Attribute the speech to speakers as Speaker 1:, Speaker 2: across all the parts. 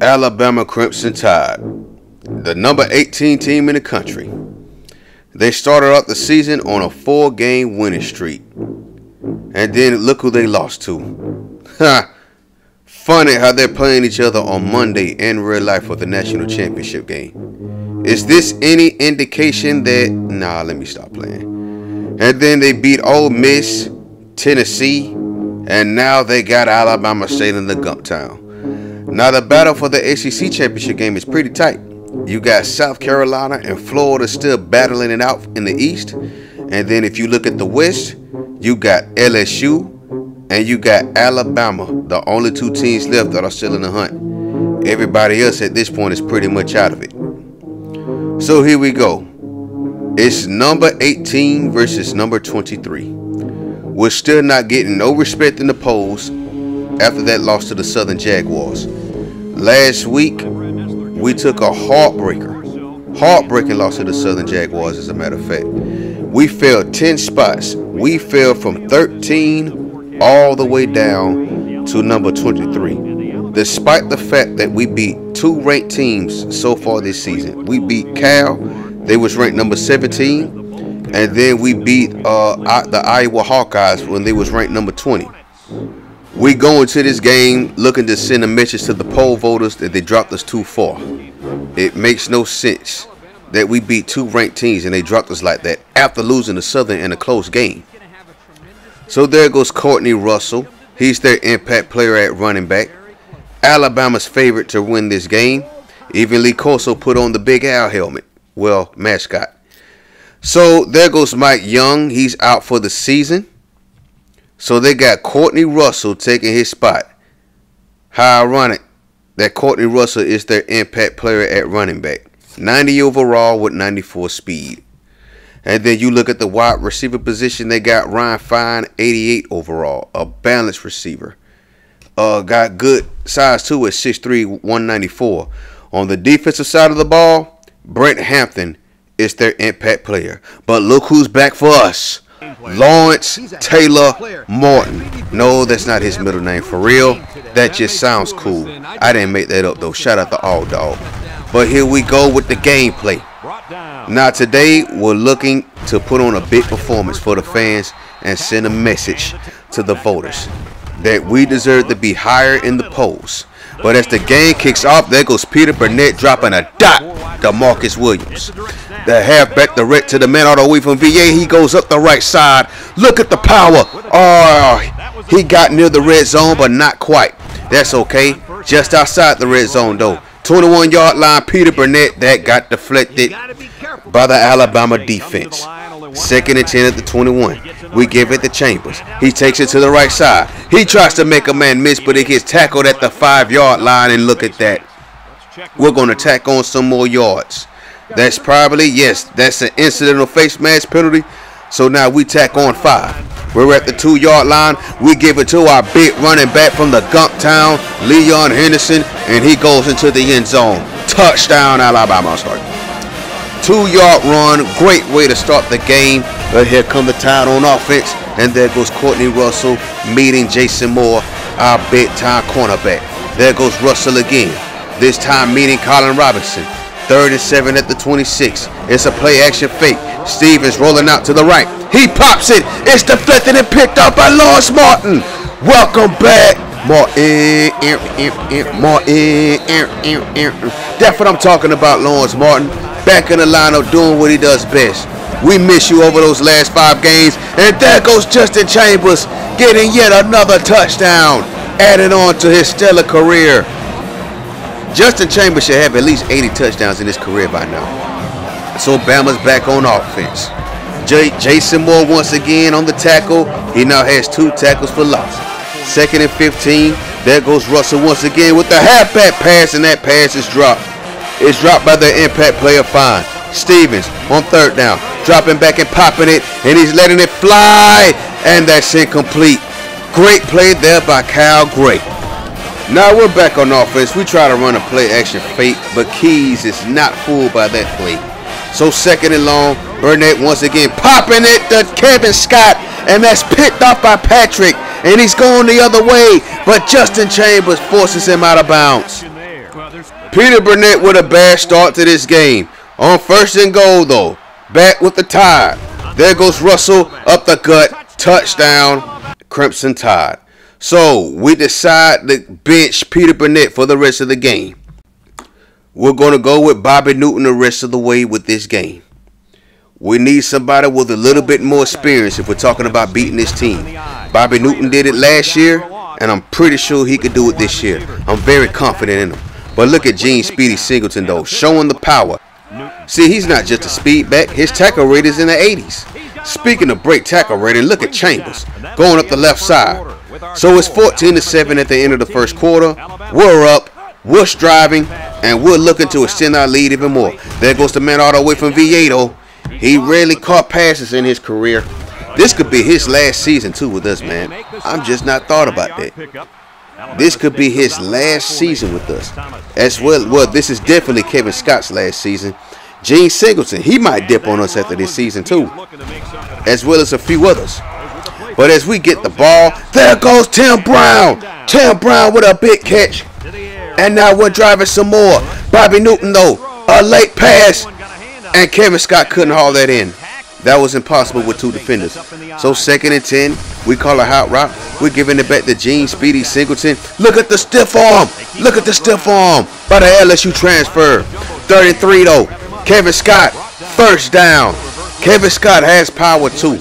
Speaker 1: Alabama Crimson Tide, the number 18 team in the country. They started out the season on a four game winning streak. And then look who they lost to. Ha! Funny how they're playing each other on Monday in real life for the national championship game. Is this any indication that. Nah, let me stop playing. And then they beat Ole Miss, Tennessee, and now they got Alabama State in the Gumptown. Now the battle for the SEC championship game is pretty tight. You got South Carolina and Florida still battling it out in the East. And then if you look at the West, you got LSU and you got Alabama, the only two teams left that are still in the hunt. Everybody else at this point is pretty much out of it. So here we go. It's number 18 versus number 23. We're still not getting no respect in the polls after that loss to the Southern Jaguars. Last week, we took a heartbreaker, heartbreaking loss to the Southern Jaguars, as a matter of fact. We fell 10 spots. We fell from 13 all the way down to number 23. Despite the fact that we beat two ranked teams so far this season, we beat Cal, they was ranked number 17, and then we beat uh, the Iowa Hawkeyes when they was ranked number 20. We go into this game looking to send a message to the poll voters that they dropped us too far. It makes no sense that we beat two ranked teams and they dropped us like that after losing to Southern in a close game. So there goes Courtney Russell. He's their impact player at running back. Alabama's favorite to win this game. Even Lee Corso put on the Big Al helmet. Well, mascot. So there goes Mike Young. He's out for the season. So they got Courtney Russell taking his spot. How ironic that Courtney Russell is their impact player at running back. 90 overall with 94 speed. And then you look at the wide receiver position, they got Ryan Fine, 88 overall, a balanced receiver. Uh, got good size too at 6'3, 194. On the defensive side of the ball, Brent Hampton is their impact player. But look who's back for us. Lawrence Taylor Morton. No, that's not his middle name for real. That just sounds cool. I didn't make that up though. Shout out to All Dog. But here we go with the gameplay. Now today we're looking to put on a big performance for the fans and send a message to the voters that we deserve to be higher in the polls. But as the game kicks off, there goes Peter Burnett dropping a dot to Marcus Williams. The halfback direct to the man all the way from VA. He goes up the right side. Look at the power. Oh, he got near the red zone, but not quite. That's okay. Just outside the red zone, though. 21 yard line, Peter Burnett. That got deflected by the Alabama defense. Second and 10 at the 21. We give it to Chambers. He takes it to the right side. He tries to make a man miss, but it gets tackled at the five yard line. And look at that. We're going to tack on some more yards. That's probably, yes, that's an incidental face mask penalty. So now we tack on five. We're at the two yard line. We give it to our big running back from the Gump Town, Leon Henderson, and he goes into the end zone. Touchdown, Alabama. Sorry. Two yard run. Great way to start the game. But here come the Tide on offense. And there goes Courtney Russell meeting Jason Moore, our big time cornerback. There goes Russell again. This time meeting Colin Robinson. Third and seven at the 26. It's a play action fake. Stevens rolling out to the right. He pops it. It's deflected and picked up by Lawrence Martin. Welcome back. Martin, Martin, that's what I'm talking about, Lawrence Martin. Back in the lineup doing what he does best. We miss you over those last five games. And there goes Justin Chambers getting yet another touchdown, adding on to his stellar career. Justin Chambers should have at least 80 touchdowns in his career by now. So Bama's back on offense. J- Jason Moore once again on the tackle. He now has two tackles for loss. Second and 15. There goes Russell once again with the halfback pass, and that pass is dropped. It's dropped by the impact player Fine. Stevens on third down, dropping back and popping it, and he's letting it fly, and that's incomplete. Great play there by Kyle Gray. Now we're back on offense. We try to run a play action fake, but Keys is not fooled by that play. So second and long, Burnett once again popping it to Kevin Scott, and that's picked off by Patrick, and he's going the other way, but Justin Chambers forces him out of bounds. Peter Burnett with a bad start to this game. On first and goal, though. Back with the tide. There goes Russell up the gut. Touchdown, Crimson Tide. So we decide to bench Peter Burnett for the rest of the game. We're going to go with Bobby Newton the rest of the way with this game. We need somebody with a little bit more experience if we're talking about beating this team. Bobby Newton did it last year, and I'm pretty sure he could do it this year. I'm very confident in him. But look at Gene Speedy Singleton, though, showing the power. See, he's not just a speed back. His tackle rate is in the 80s. Speaking of break tackle rating, look at Chambers going up the left side. So it's 14 to 7 at the end of the first quarter. We're up. We're striving, and we're looking to extend our lead even more. There goes the man all the way from Viedo. He rarely caught passes in his career. This could be his last season too with us, man. I'm just not thought about that. This could be his last season with us. As well, well, this is definitely Kevin Scott's last season. Gene Singleton, he might dip on us after this season too, as well as a few others. But as we get the ball, there goes Tim Brown. Tim Brown with a big catch. And now we're driving some more. Bobby Newton, though, a late pass. And Kevin Scott couldn't haul that in. That was impossible with two defenders. So second and 10, we call a hot route. We're giving it back to Gene Speedy Singleton. Look at the stiff arm. Look at the stiff arm by the LSU transfer. 33 though. Kevin Scott, first down. Kevin Scott has power too.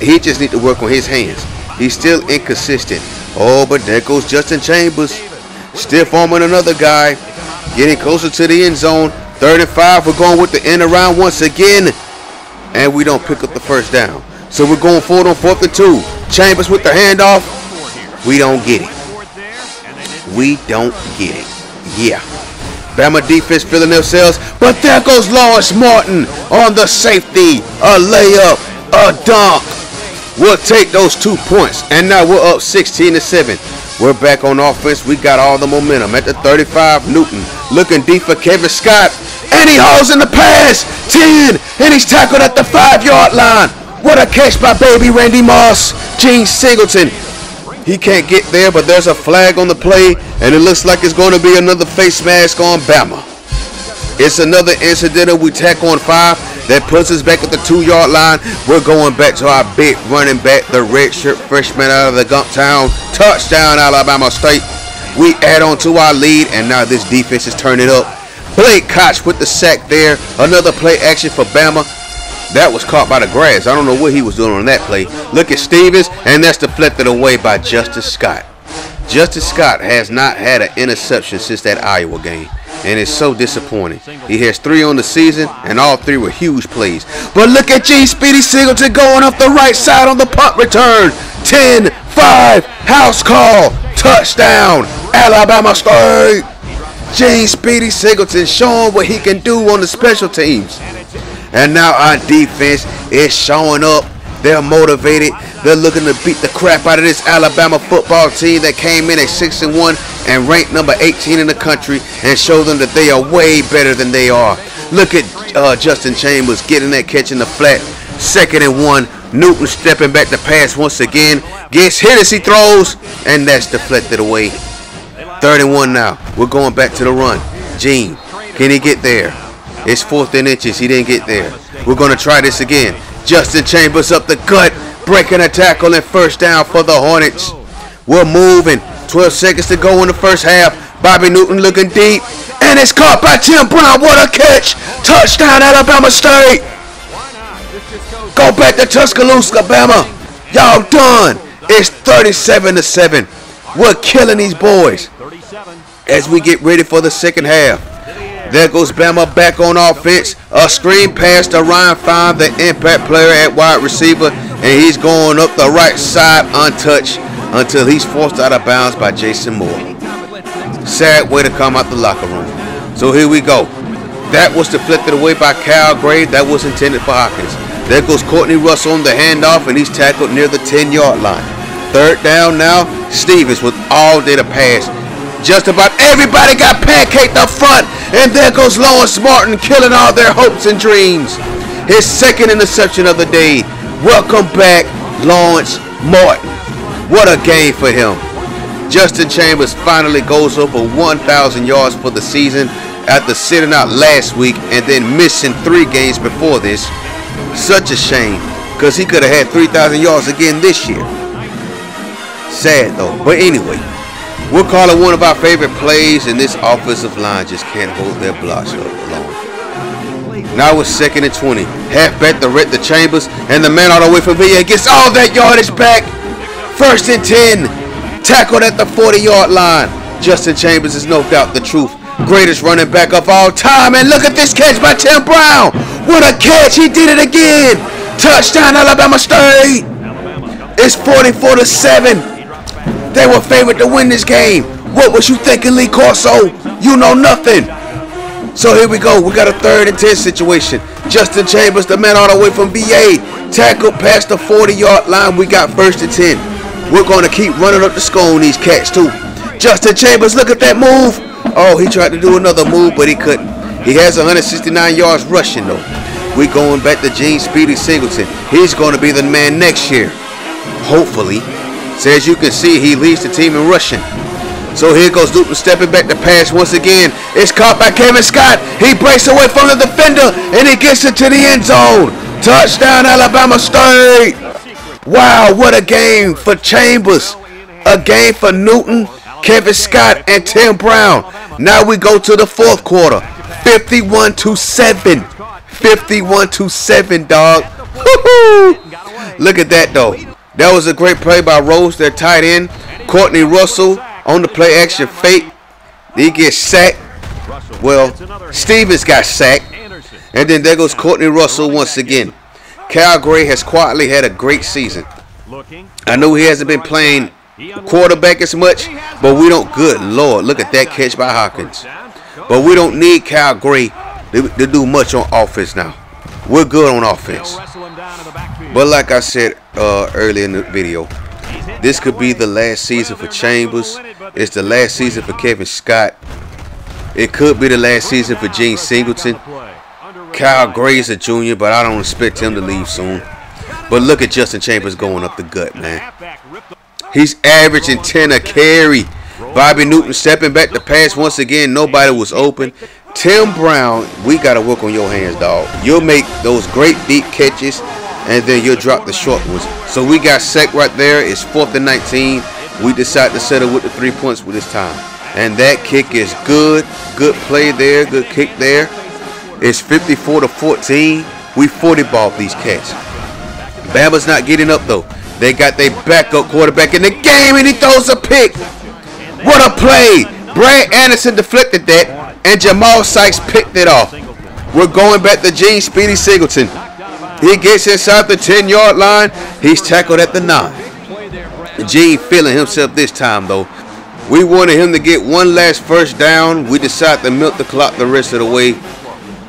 Speaker 1: He just need to work on his hands. He's still inconsistent. Oh, but there goes Justin Chambers. Stiff arming another guy. Getting closer to the end zone. Third and five. We're going with the end around once again and we don't pick up the first down. So we're going forward on fourth and two. Chambers with the handoff. We don't get it. We don't get it. Yeah. Bama defense filling themselves, but there goes Lawrence Martin on the safety. A layup, a dunk. We'll take those two points, and now we're up 16 to 7. We're back on offense. We got all the momentum at the 35. Newton looking deep for Kevin Scott and he in the pass. 10, and he's tackled at the five-yard line. What a catch by baby Randy Moss. Gene Singleton. He can't get there, but there's a flag on the play, and it looks like it's going to be another face mask on Bama. It's another incident we tack on five that puts us back at the two-yard line. We're going back to our big running back, the redshirt freshman out of the Gump Town. Touchdown, Alabama State. We add on to our lead, and now this defense is turning up. Blake Koch with the sack there. Another play action for Bama. That was caught by the grass. I don't know what he was doing on that play. Look at Stevens, and that's deflected away by Justice Scott. Justice Scott has not had an interception since that Iowa game, and it's so disappointing. He has three on the season, and all three were huge plays. But look at G. Speedy Singleton going up the right side on the punt return. 10, 5, house call, touchdown, Alabama State. James Speedy Singleton showing what he can do on the special teams. And now our defense is showing up. They're motivated. They're looking to beat the crap out of this Alabama football team that came in at 6 and 1 and ranked number 18 in the country and show them that they are way better than they are. Look at uh, Justin Chambers getting that catch in the flat. Second and one. Newton stepping back to pass once again. Gets hit as he throws, and that's deflected away. Third and one now. We're going back to the run. Gene, can he get there? It's fourth and inches. He didn't get there. We're going to try this again. Justin Chambers up the gut. Breaking a tackle and first down for the Hornets. We're moving. 12 seconds to go in the first half. Bobby Newton looking deep. And it's caught by Tim Brown. What a catch. Touchdown Alabama State. Go back to Tuscaloosa, Alabama. Y'all done. It's 37 to 7. We're killing these boys as we get ready for the second half. There goes Bama back on offense. A screen pass to Ryan Fine, the impact player at wide receiver, and he's going up the right side untouched until he's forced out of bounds by Jason Moore. Sad way to come out the locker room. So here we go. That was deflected away by Cal Gray. That was intended for Hawkins. There goes Courtney Russell on the handoff, and he's tackled near the 10-yard line. Third down now. Stevens with all day to pass. Just about everybody got pancaked up front. And there goes Lawrence Martin killing all their hopes and dreams. His second interception of the day. Welcome back, Lawrence Martin. What a game for him. Justin Chambers finally goes over 1,000 yards for the season after sitting out last week and then missing three games before this. Such a shame because he could have had 3,000 yards again this year. Sad though. But anyway, we'll call it one of our favorite plays, and this offensive line just can't hold their blocks long. Now it's second and 20. Halfback to Rhett the Chambers, and the man all the way from VA gets all that yardage back. First and 10. Tackled at the 40 yard line. Justin Chambers is no doubt the truth. Greatest running back of all time. And look at this catch by Tim Brown. What a catch. He did it again. Touchdown, Alabama State. It's 44 to 7. They were favored to win this game. What was you thinking, Lee Corso? You know nothing. So here we go. We got a third and 10 situation. Justin Chambers, the man all the way from VA, tackled past the 40 yard line. We got first and 10. We're going to keep running up the score on these cats too. Justin Chambers, look at that move. Oh, he tried to do another move, but he couldn't. He has 169 yards rushing though. We're going back to Gene Speedy Singleton. He's going to be the man next year. Hopefully. So as you can see, he leads the team in rushing. So here goes Newton stepping back to pass once again. It's caught by Kevin Scott. He breaks away from the defender and he gets into the end zone. Touchdown Alabama State. Wow, what a game for Chambers. A game for Newton, Kevin Scott, and Tim Brown. Now we go to the fourth quarter. 51 to 7. 51 to 7, dog. Look at that though. That was a great play by Rose, their tight end. Courtney Russell on the play action fake. He gets sacked. Well, Stevens got sacked. And then there goes Courtney Russell once again. Cal Gray has quietly had a great season. I know he hasn't been playing quarterback as much, but we don't. Good Lord, look at that catch by Hawkins. But we don't need Cal Gray to, to do much on offense now. We're good on offense. But like I said uh, earlier in the video, this could be the last season for Chambers. It's the last season for Kevin Scott. It could be the last season for Gene Singleton. Kyle Gray's a junior, but I don't expect him to leave soon. But look at Justin Chambers going up the gut, man. He's averaging 10 a carry. Bobby Newton stepping back to pass once again. Nobody was open. Tim Brown, we got to work on your hands, dog. You'll make those great deep catches, and then you'll drop the short ones. So we got sec right there. It's 4th and 19. We decide to settle with the three points with this time. And that kick is good. Good play there. Good kick there. It's 54 to 14. We 40 ball these cats. Bama's not getting up though. They got their backup quarterback in the game and he throws a pick. What a play. Brad Anderson deflected that and Jamal Sykes picked it off. We're going back to Gene Speedy Singleton. He gets inside the 10 yard line. He's tackled at the 9. Gene feeling himself this time though. We wanted him to get one last first down. We decided to milk the clock the rest of the way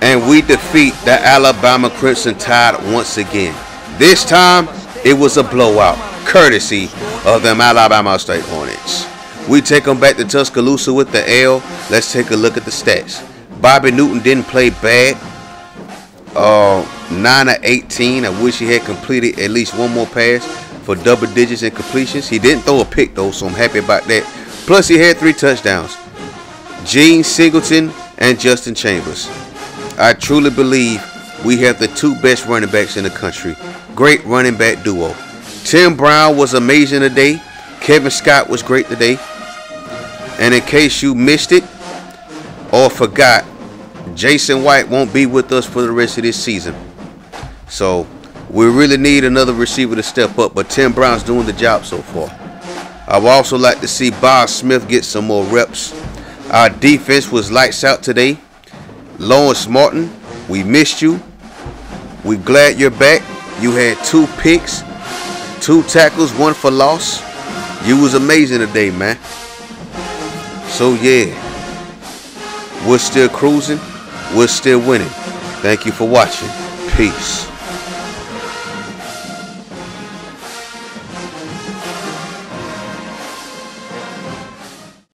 Speaker 1: and we defeat the Alabama Crimson Tide once again. This time, it was a blowout, courtesy of them Alabama State Hornets. We take them back to Tuscaloosa with the L. Let's take a look at the stats. Bobby Newton didn't play bad. Uh, 9 of 18. I wish he had completed at least one more pass for double digits in completions. He didn't throw a pick though, so I'm happy about that. Plus, he had three touchdowns. Gene Singleton and Justin Chambers. I truly believe we have the two best running backs in the country. Great running back duo. Tim Brown was amazing today. Kevin Scott was great today. And in case you missed it or forgot, Jason White won't be with us for the rest of this season. So we really need another receiver to step up, but Tim Brown's doing the job so far. I would also like to see Bob Smith get some more reps. Our defense was lights out today. Lawrence Martin, we missed you. We're glad you're back. You had two picks, two tackles, one for loss. You was amazing today, man. So yeah, we're still cruising. We're still winning. Thank you for watching. Peace.